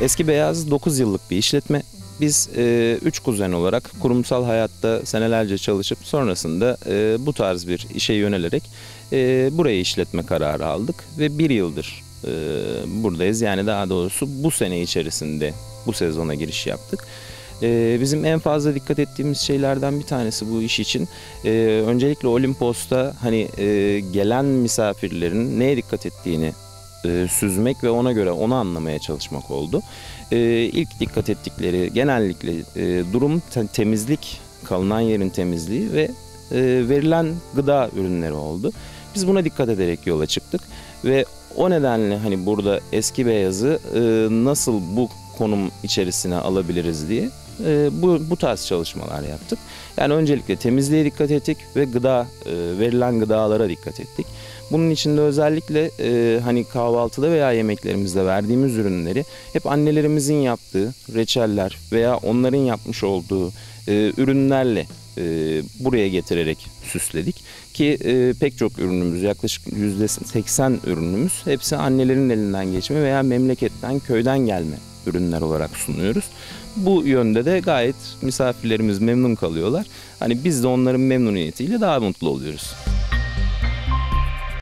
Eski Beyaz 9 yıllık bir işletme. Biz 3 kuzen olarak kurumsal hayatta senelerce çalışıp sonrasında e, bu tarz bir işe yönelerek e, burayı işletme kararı aldık ve bir yıldır e, buradayız. Yani daha doğrusu bu sene içerisinde bu sezona giriş yaptık. E, bizim en fazla dikkat ettiğimiz şeylerden bir tanesi bu iş için. E, öncelikle Olimpos'ta hani e, gelen misafirlerin neye dikkat ettiğini e, süzmek ve ona göre onu anlamaya çalışmak oldu. E, ilk dikkat ettikleri genellikle e, durum te- temizlik, kalınan yerin temizliği ve e, verilen gıda ürünleri oldu. Biz buna dikkat ederek yola çıktık ve o nedenle hani burada eski beyazı nasıl bu konum içerisine alabiliriz diye e, bu, bu tarz çalışmalar yaptık. Yani öncelikle temizliğe dikkat ettik ve gıda e, verilen gıdalara dikkat ettik. Bunun içinde özellikle e, hani kahvaltıda veya yemeklerimizde verdiğimiz ürünleri hep annelerimizin yaptığı reçeller veya onların yapmış olduğu e, ürünlerle e, buraya getirerek süsledik ki e, pek çok ürünümüz yaklaşık %80 ürünümüz hepsi annelerin elinden geçme veya memleketten köyden gelme ürünler olarak sunuyoruz. Bu yönde de gayet misafirlerimiz memnun kalıyorlar. Hani biz de onların memnuniyetiyle daha mutlu oluyoruz.